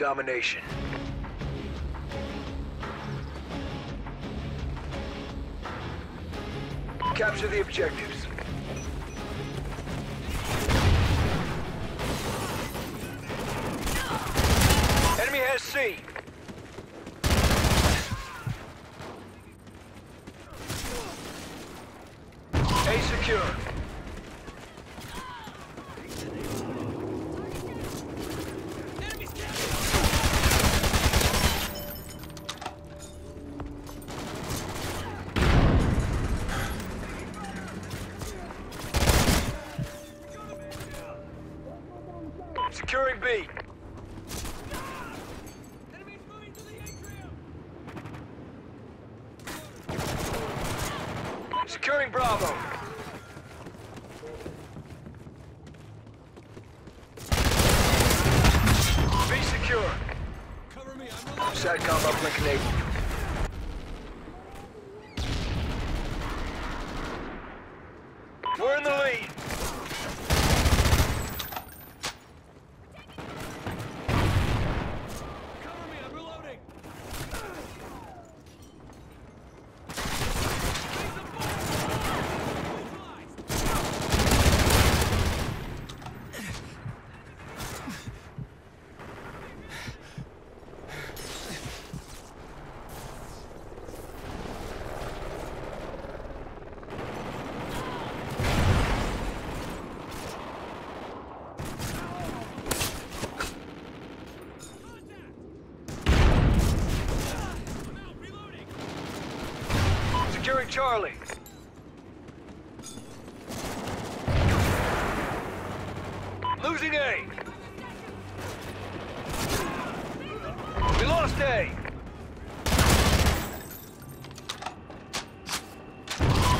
domination. Capture the objectives. Enemy has C. A secure. Securing B. Securing Bravo. B secure. Cover me, I'm. SATCOM uplink enabled. We're in the lead. Cover me, I'm reloading. Securing Charlie. Losing A. We lost A.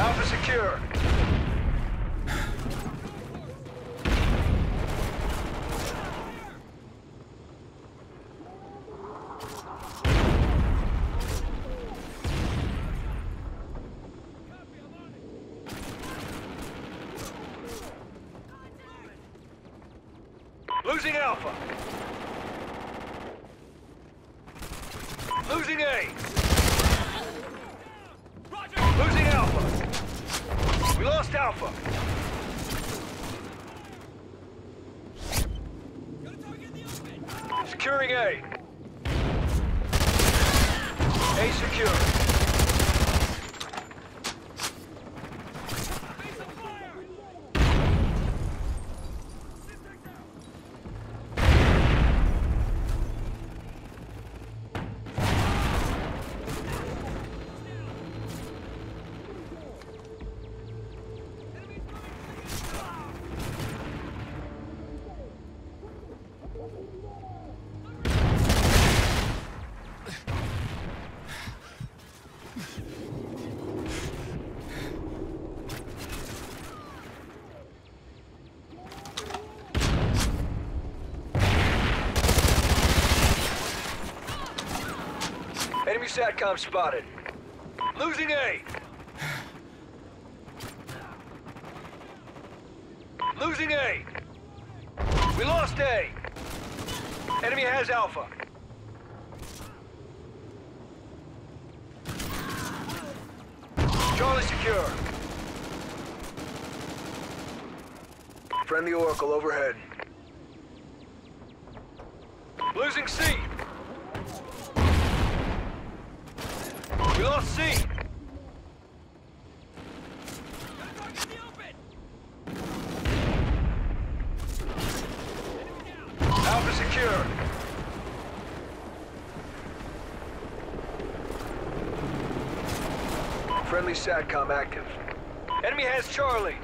Alpha secure. Losing Alpha. Losing A. Losing Alpha. We lost Alpha. Securing A. A secure. SATCOM spotted. Losing A. Losing A. We lost A. Enemy has Alpha. Charlie secure. Friendly Oracle overhead. Losing C. We lost C. Alpha secure. Friendly SATCOM active. Enemy has Charlie.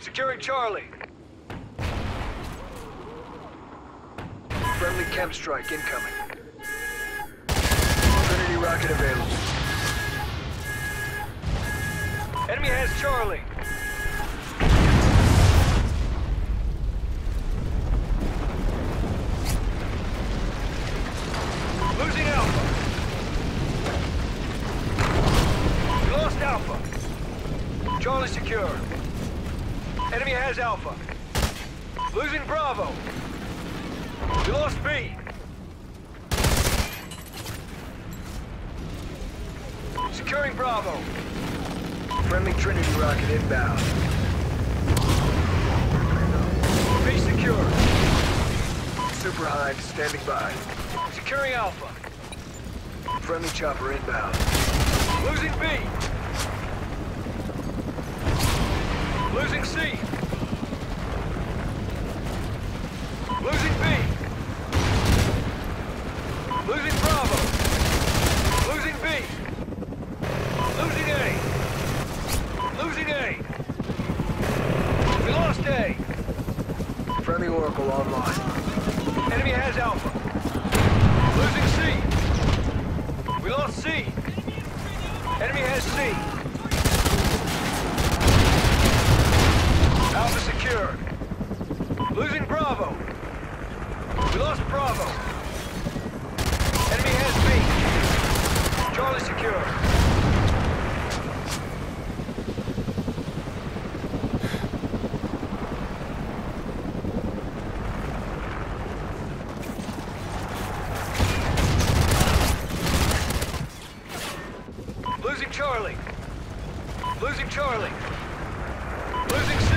Securing Charlie. Friendly KEM Strike incoming. Trinity rocket available. Enemy has Charlie. Losing Alpha. Lost Alpha. Charlie secure. Enemy has Alpha. Losing Bravo. We B. Securing Bravo. Friendly Trinity rocket inbound. B secure. Super Hind standing by. Securing Alpha. Friendly chopper inbound. Losing B. Losing C. Losing B. Losing Bravo. Losing B. Losing A. Losing A. We lost A. Friendly Oracle online. Enemy has Alpha. Losing C. We lost C. Enemy has C. Alpha secure. Losing Bravo. We lost Bravo. Enemy has B. Charlie secure. Losing Charlie. Losing Charlie. Losing C.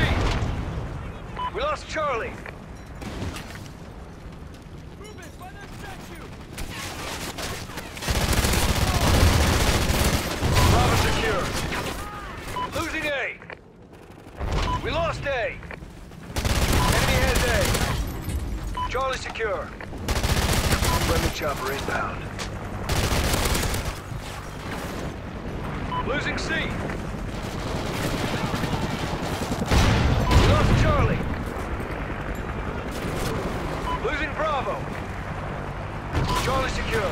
We lost Charlie. Bravo secure. Losing A. We lost A. Enemy has A. Charlie secure. Friendly chopper inbound. Losing C. We lost Charlie. Losing Bravo. Charlie secure.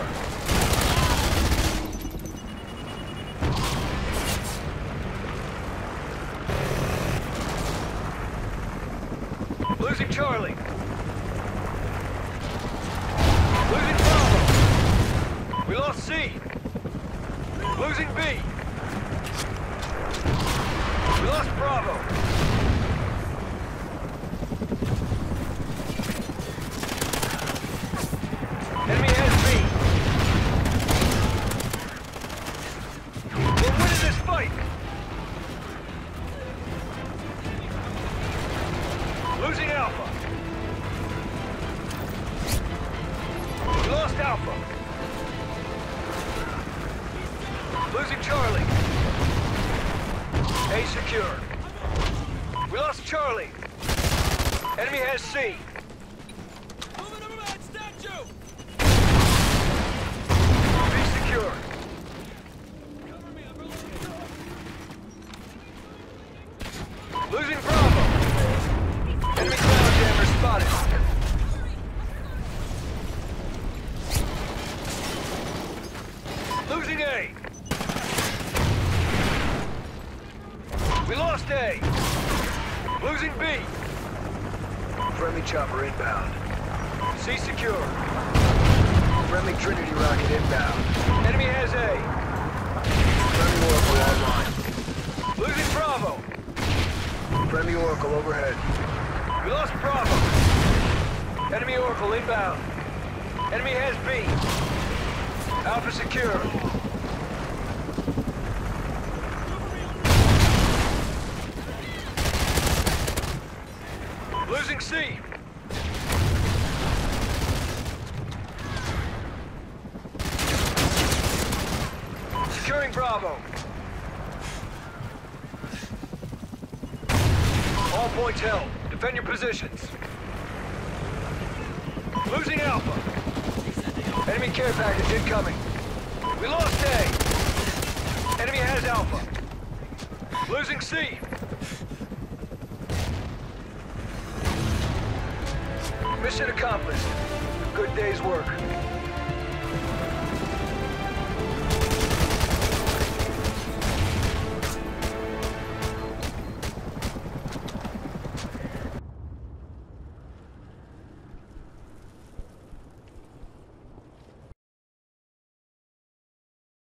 Losing Charlie. Losing Bravo. We lost C. Losing B. We lost Bravo. Losing Charlie. A secure. We lost Charlie. Enemy has C. Move it over that statue! B secure. Chopper inbound. C secure. Friendly Trinity rocket inbound. Enemy has A. Friendly Oracle online. Losing Bravo. Friendly Oracle overhead. We lost Bravo. Enemy Oracle inbound. Enemy has B. Alpha secure. Losing C. Securing Bravo. All points held. Defend your positions. Losing Alpha. Enemy care package incoming. We lost A. Enemy has Alpha. Losing C. Mission accomplished. Good day's work.